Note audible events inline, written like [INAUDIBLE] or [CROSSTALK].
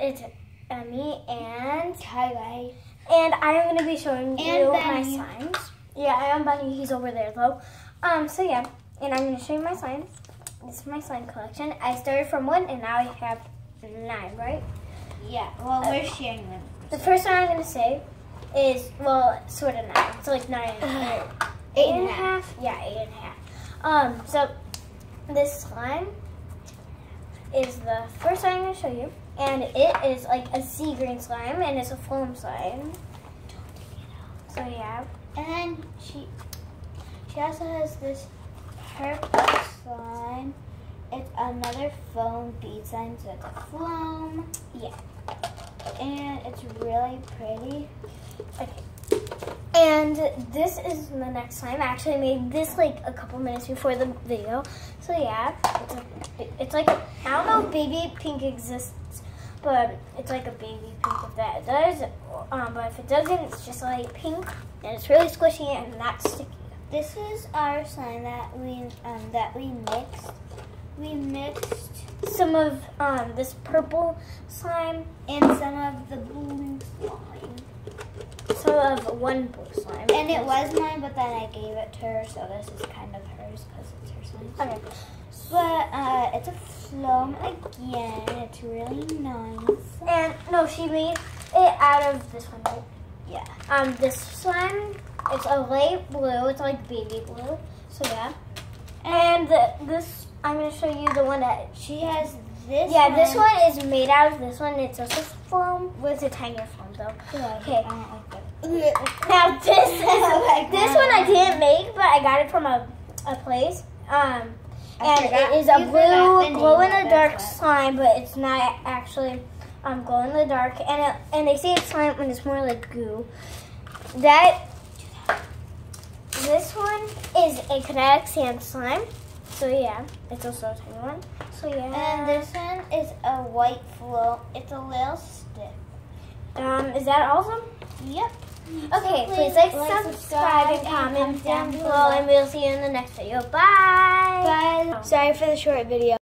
it's Emme and Hi guys. and I'm gonna be showing And you my Benny. signs. Yeah, I am Bunny. He's over there though. Um, so yeah, and I'm gonna show you my signs. This is my sign collection. I started from one, and now I have nine. Right. Yeah, well, we're sharing them. The first one I'm gonna say is well, sort of nine. It's like nine, or eight and a half. Yeah, eight and a half. Um, so this slime is the first slime I'm gonna show you, and it is like a sea green slime, and it's a foam slime. So yeah, And then she she also has this purple slime. It's another foam bead slime, so it's a foam. Yeah. And it's really pretty. And this is the next slime. I actually made this like a couple minutes before the video. So yeah, it's, a, it's like I don't know if baby pink exists, but it's like a baby pink if that does. Um, but if it doesn't, it's just like pink and it's really squishy and not sticky. This is our slime that we um that we mixed. We mixed Some of um, this purple slime, and some of the blue slime. Of one blue slime. And it was mine, but then I gave it to her, so this is kind of hers because it's her slime. Okay. But uh, it's a foam again. It's really nice. And no, she made it out of this one. Right? Yeah. Um, this slime, it's a light blue. It's like baby blue. So yeah. And the, this, I'm gonna show you the one that. She has this. Yeah, this one is made out of this one. It's also foam with a tinier foam though. Okay. I don't like that. Now this is [LAUGHS] like this one I didn't make, but I got it from a, a place. Um, and it is a you blue glow in the dark slime, but it's not actually um glow in the dark. And it, and they say it's slime when it's more like goo. That this one is a kinetic sand slime. So yeah, it's also a tiny one. So yeah. And this one is a white float. It's a little stick. um, is that awesome? Yep. Okay, So please like, subscribe, and comment down below, and we'll see you in the next video. Bye. Bye. Sorry for the short video.